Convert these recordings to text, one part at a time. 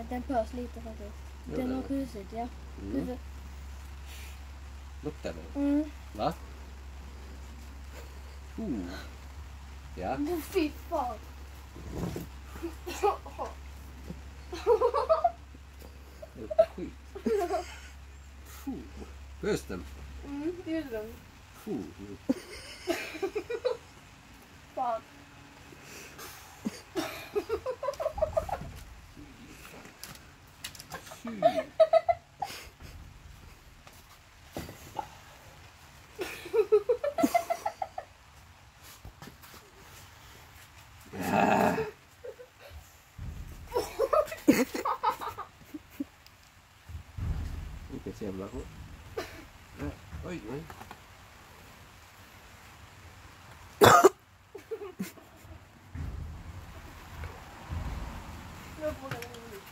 eh, den pös lite faktiskt. Gör Den har pysit, ja. Mm. Luktar det? Mm. Va? Oh. Ja. Oh, fy fan. Det luktar skit. Pös den? Mm, det gjorde den. kasihan belakang. Eh, oi, oi.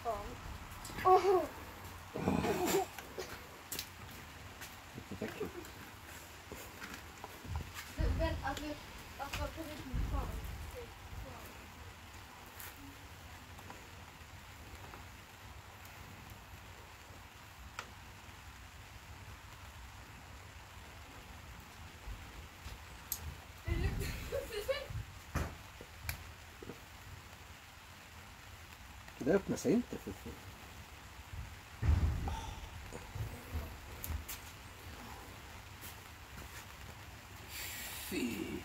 No. Det öppnar sig inte för fan. Fy.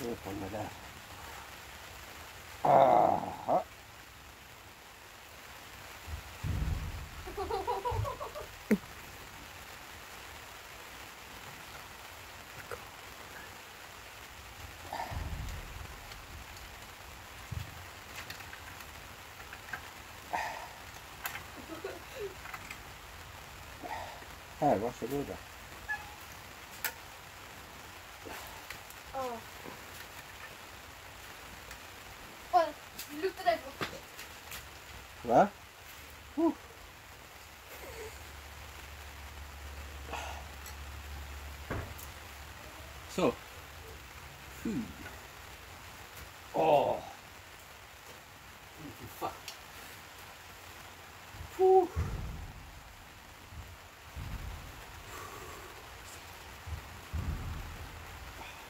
Nu kommer det. Här, varsågoda. Oj, luktar det. Va? Uh. Så. Fy. Åh. Fy fan. Puh.